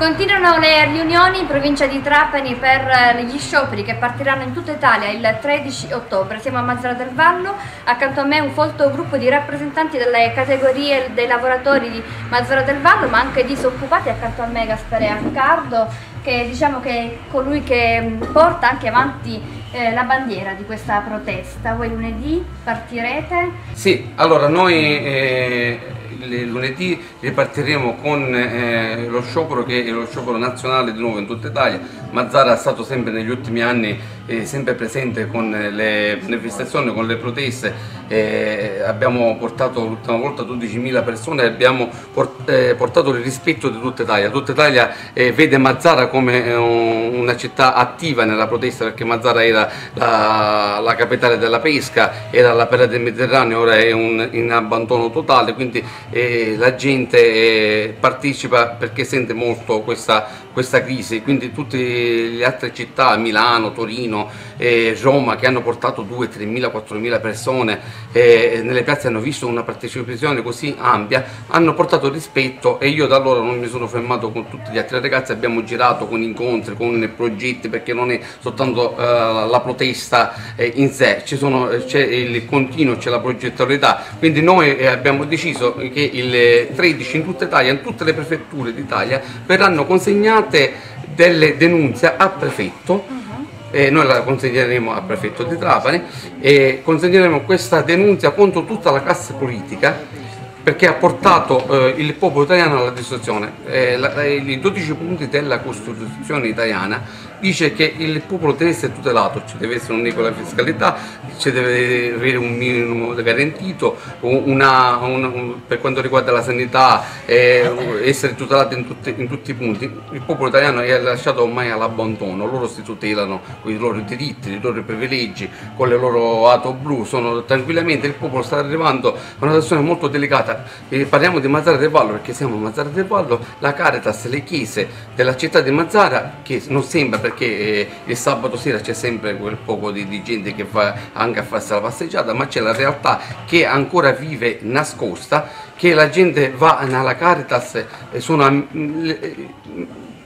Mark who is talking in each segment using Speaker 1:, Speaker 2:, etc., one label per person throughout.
Speaker 1: Continuano le riunioni in provincia di Trapani per eh, gli scioperi che partiranno in tutta Italia il 13 ottobre. Siamo a Mazzara del Vallo, accanto a me un folto gruppo di rappresentanti delle categorie dei lavoratori di Mazzara del Vallo, ma anche disoccupati, accanto a me Gaspare Accardo, che diciamo che è colui che mm, porta anche avanti eh, la bandiera di questa protesta. Voi lunedì partirete?
Speaker 2: Sì, allora noi eh, lunedì ripartiremo con eh, lo sciopero che è lo sciopero nazionale di nuovo in tutta Italia. Mazzara è stato sempre negli ultimi anni eh, sempre presente con le manifestazioni, con le proteste. Eh, abbiamo portato l'ultima volta 12.000 persone e abbiamo port eh, portato il rispetto di tutta Italia. Tutta Italia eh, vede Mazzara come eh, una città attiva nella protesta perché Mazzara era la, la capitale della pesca, era la perla del Mediterraneo, ora è un, in abbandono totale, quindi eh, la gente partecipa perché sente molto questa, questa, crisi, quindi tutte le altre città, Milano, Torino, eh, Roma, che hanno portato 2, 3 mila, 4 mila persone eh, nelle piazze hanno visto una partecipazione così ampia, hanno portato rispetto e io da allora non mi sono fermato con tutti gli altri ragazzi, abbiamo girato con incontri, con progetti, perché non è soltanto eh, la protesta eh, in sé, c'è il continuo, c'è la progettualità, quindi noi abbiamo deciso che che il 13 in tutta Italia, in tutte le prefetture d'Italia, verranno consegnate delle denunce al prefetto eh, noi la consegneremo al prefetto di Trapani e consegneremo questa denuncia contro tutta la classe politica perché ha portato eh, il popolo italiano alla distruzione. Eh, la, I 12 punti della Costituzione italiana dice che il popolo deve essere tutelato, ci deve essere un'equa fiscalità, ci deve avere un minimo garantito, una, un, per quanto riguarda la sanità eh, essere tutelato in, in, tutti i punti. Il popolo italiano è lasciato ormai all'abbandono, loro si tutelano con i loro diritti, i loro privilegi, con le loro auto blu, sono tranquillamente, il popolo sta arrivando a una situazione molto delicata. E parliamo di Mazzara del Vallo perché siamo a Mazzara del Vallo, la Caritas, le chiese della città di Mazzara, che non sembra perché eh, il sabato sera c'è sempre quel poco di, di, gente che va anche a farsi la passeggiata, ma c'è la realtà che ancora vive nascosta, che la gente va alla Caritas, e sono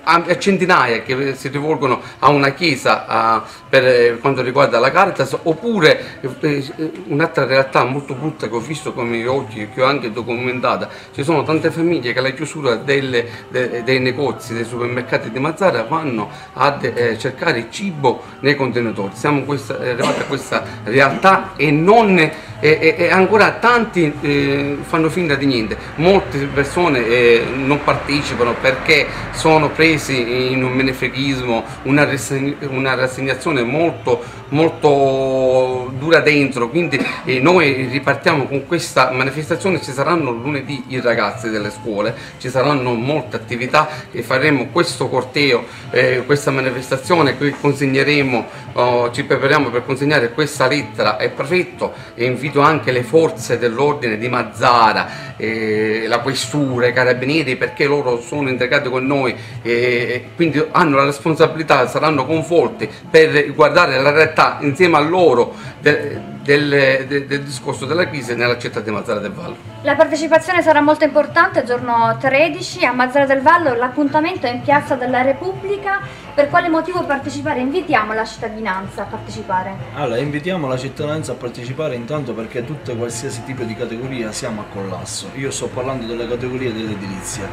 Speaker 2: a centinaia che si rivolgono a una chiesa a, per eh, quanto riguarda la Caritas oppure eh, un'altra realtà molto brutta che ho visto con i miei occhi che ho anche documentata. Ci sono tante famiglie che alla chiusura delle, de, dei negozi dei supermercati di Mazzara vanno a eh, cercare cibo nei contenitori siamo questa, arrivati a questa realtà e non e, e ancora tanti eh, fanno finta di niente. Molte persone eh, non partecipano perché sono presi in un menefreghismo, una rassegnazione molto, molto dura dentro, quindi eh, noi ripartiamo con questa manifestazione, ci saranno lunedì i ragazzi delle scuole, ci saranno molte attività e faremo questo corteo, eh, questa manifestazione, qui consegneremo, oh, ci prepariamo per consegnare questa lettera al prefetto e invito anche le forze dell'ordine di Mazzara, eh, la questura, i carabinieri perché loro sono integrati con noi e quindi hanno la responsabilità, saranno conforti per guardare la realtà insieme a loro del, del, del, del discorso della crisi nella città di Mazzara del Vallo.
Speaker 1: La partecipazione sarà molto importante, giorno 13 a Mazzara del Vallo, l'appuntamento è in Piazza della Repubblica, per quale motivo partecipare? Invitiamo la cittadinanza a partecipare.
Speaker 3: Allora, invitiamo la cittadinanza a partecipare intanto perché tutte qualsiasi tipo di categoria siamo a collasso. Io sto parlando delle categorie dell'edilizia.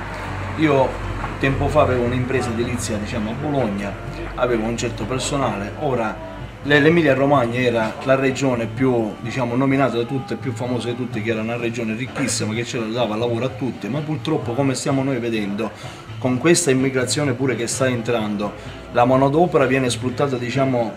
Speaker 3: Io tempo fa avevo un'impresa edilizia diciamo, a Bologna, avevo un certo personale, ora l'Emilia Romagna era la regione più diciamo, nominata da tutte, più famosa di tutte, che era una regione ricchissima che ce la dava lavoro a tutti, ma purtroppo come stiamo noi vedendo, con questa immigrazione pure che sta entrando, la manodopera viene sfruttata diciamo,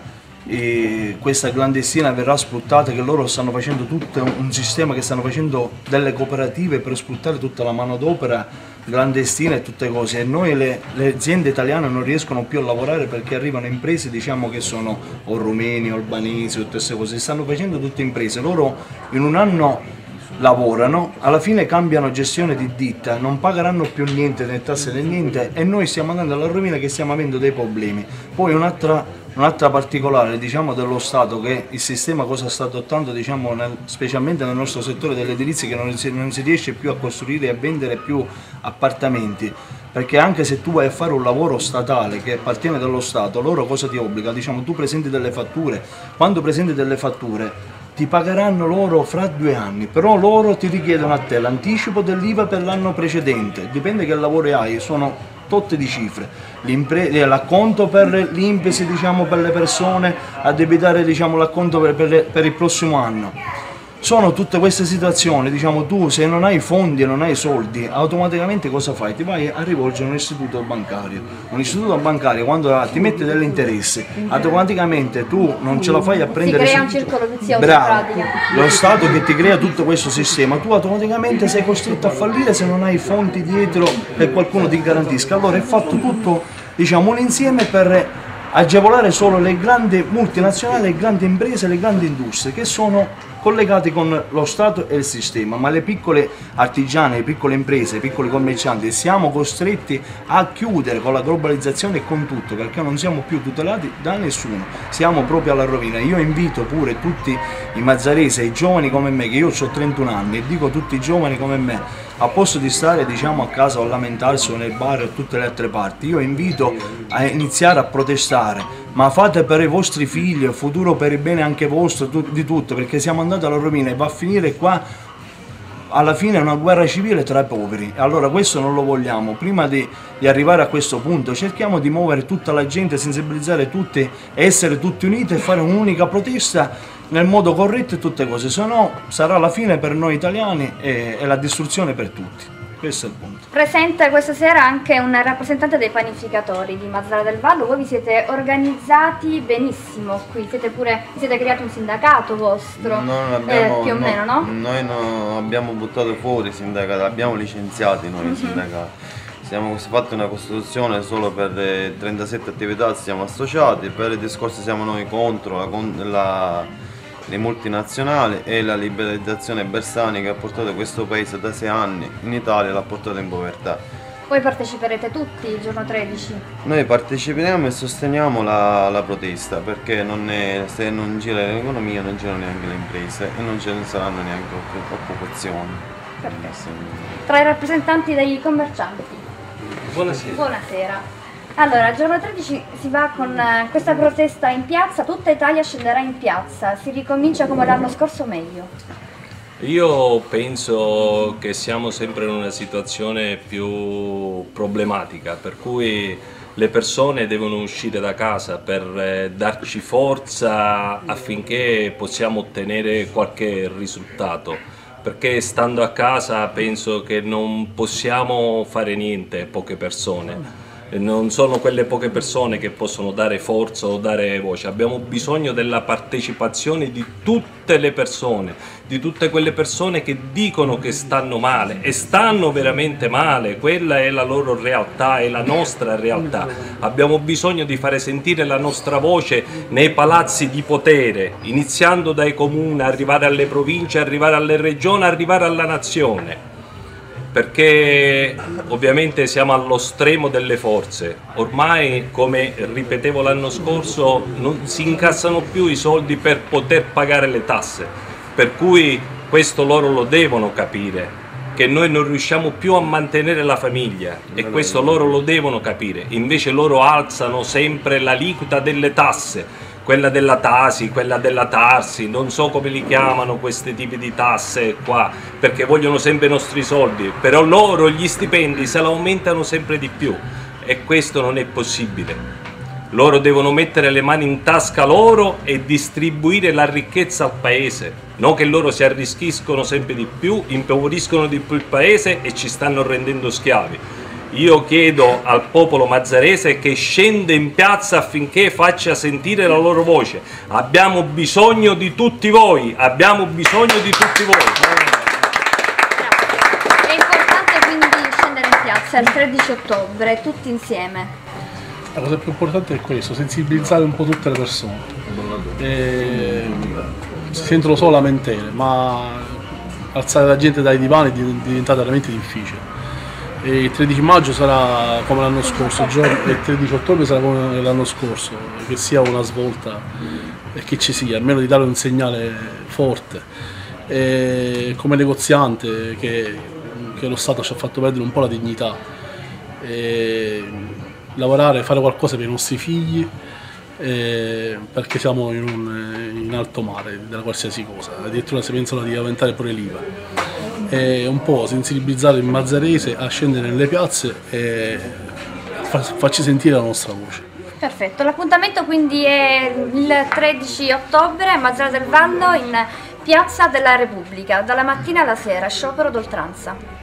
Speaker 3: e questa clandestina verrà sfruttata che loro stanno facendo tutto un sistema che stanno facendo delle cooperative per sfruttare tutta la manodopera clandestina e tutte cose. E noi le, le, aziende italiane non riescono più a lavorare perché arrivano imprese diciamo che sono o rumeni o albanesi tutte queste cose. Stanno facendo tutte imprese. Loro in un anno lavorano, alla fine cambiano gestione di ditta, non pagheranno più niente né tasse né niente e noi stiamo andando alla rovina che stiamo avendo dei problemi. Poi un'altra Un'altra particolare diciamo, dello Stato che il sistema cosa sta adottando diciamo, nel, specialmente nel nostro settore dell'edilizia che non si, non si, riesce più a costruire e a vendere più appartamenti perché anche se tu vai a fare un lavoro statale che appartiene dello Stato, loro cosa ti obbliga? Diciamo tu presenti delle fatture, quando presenti delle fatture ti pagheranno loro fra due anni, però loro ti richiedono a te l'anticipo dell'IVA per l'anno precedente, dipende che lavoro hai, sono totte di cifre, eh, l'acconto per l'IMPESI diciamo, per le persone, addebitare diciamo, l'acconto per, per, per il prossimo anno sono tutte queste situazioni, diciamo tu se non hai fondi e non hai soldi, automaticamente cosa fai? Ti vai a rivolgere a un istituto bancario. Un istituto bancario quando ti mette degli interessi, automaticamente tu non ce la fai a prendere...
Speaker 1: Si crea un circolo vizioso
Speaker 3: Bravo, lo Stato che ti crea tutto questo sistema, tu automaticamente sei costretto a fallire se non hai fonti dietro e qualcuno ti garantisca. Allora è fatto tutto diciamo un insieme per agevolare solo le grandi multinazionali, le grandi imprese, le grandi industrie che sono collegati con lo Stato e il sistema, ma le piccole artigiane, le piccole imprese, i piccoli commercianti siamo costretti a chiudere con la globalizzazione e con tutto, perché non siamo più tutelati da nessuno, siamo proprio alla rovina. Io invito pure tutti i mazzaresi, i giovani come me, che io ho 31 anni, e dico tutti i giovani come me, a posto di stare diciamo, a casa o lamentarsi o nel bar o tutte le altre parti, io invito a iniziare a protestare. Ma fate per i vostri figli, futuro per il bene anche vostro, di tutto, perché siamo andati alla rovina e va a finire qua alla fine una guerra civile tra i poveri. Allora questo non lo vogliamo. Prima di, di, arrivare a questo punto cerchiamo di muovere tutta la gente, sensibilizzare tutti, essere tutti uniti e fare un'unica protesta nel modo corretto e tutte cose, se no sarà la fine per noi italiani e, e la distruzione per tutti. Questo è il punto.
Speaker 1: Presente questa sera anche un rappresentante dei panificatori di Mazzara del Vallo, voi vi siete organizzati benissimo qui, siete pure, siete creato un sindacato vostro, abbiamo, eh, più o no, meno no?
Speaker 4: Noi non abbiamo buttato fuori i sindacati, abbiamo licenziati noi mm-hmm. i mhm. sindacati. Siamo fatti una costituzione solo per le 37 attività, siamo associati, per il discorso siamo noi contro la, la le multinazionali e la liberalizzazione Bersani che ha portato questo paese da sei anni in Italia l'ha portato in povertà.
Speaker 1: Voi parteciperete tutti il giorno 13?
Speaker 4: Noi parteciperemo e sosteniamo la, la protesta perché non è, se non gira l'economia non girano neanche le imprese e non ce ne saranno neanche occupazioni.
Speaker 1: Tra i rappresentanti dei commercianti.
Speaker 2: Buonasera.
Speaker 1: Buonasera. Allora, giorno 13 si va con eh, questa protesta in piazza, tutta Italia scenderà in piazza, si ricomincia come l'anno scorso meglio.
Speaker 5: Io penso che siamo sempre in una situazione più problematica, per cui le persone devono uscire da casa per eh, darci forza affinché possiamo ottenere qualche risultato, perché stando a casa penso che non possiamo fare niente, poche persone non sono quelle poche persone che possono dare forza o dare voce, abbiamo bisogno della partecipazione di tutte le persone, di tutte quelle persone che dicono che stanno male e stanno veramente male, quella è la loro realtà, è la nostra realtà. Abbiamo bisogno di fare sentire la nostra voce nei palazzi di potere, iniziando dai comuni, arrivare alle province, arrivare alle regioni, arrivare alla nazione perché ovviamente siamo allo stremo delle forze. Ormai, come ripetevo l'anno scorso, non si incassano più i soldi per poter pagare le tasse, per cui questo loro lo devono capire che noi non riusciamo più a mantenere la famiglia e questo loro lo devono capire, invece loro alzano sempre l'aliquota delle tasse quella della Tasi, quella della Tarsi, non so come li chiamano questi tipi di tasse qua, perché vogliono sempre i nostri soldi, però loro gli stipendi se lo aumentano sempre di più e questo non è possibile. Loro devono mettere le mani in tasca loro e distribuire la ricchezza al paese, non che loro si arricchiscono sempre di più, impoveriscono di più il paese e ci stanno rendendo schiavi io chiedo al popolo mazzarese che scende in piazza affinché faccia sentire la loro voce. Abbiamo bisogno di tutti voi, abbiamo bisogno di tutti voi.
Speaker 1: È importante quindi scendere in piazza il 13 ottobre, tutti insieme.
Speaker 6: La cosa più importante è questo, sensibilizzare un po' tutte le persone. E si sentono solo lamentele, ma alzare la gente dai divani è diventato veramente difficile il 13 maggio sarà come l'anno scorso, il 13 ottobre sarà come l'anno scorso, che sia una svolta e che ci sia, almeno di dare un segnale forte. E come negoziante che, che, lo Stato ci ha fatto perdere un po' la dignità. e lavorare, fare qualcosa per i nostri figli eh, perché siamo in, un, in alto mare della qualsiasi cosa, addirittura si pensano di aumentare pure l'IVA. E un po' sensibilizzare il Mazzarese a scendere nelle piazze e farci sentire la nostra voce.
Speaker 1: Perfetto, l'appuntamento quindi è il 13 ottobre a Mazzara del Vallo in Piazza della Repubblica, dalla mattina alla sera, sciopero d'oltranza.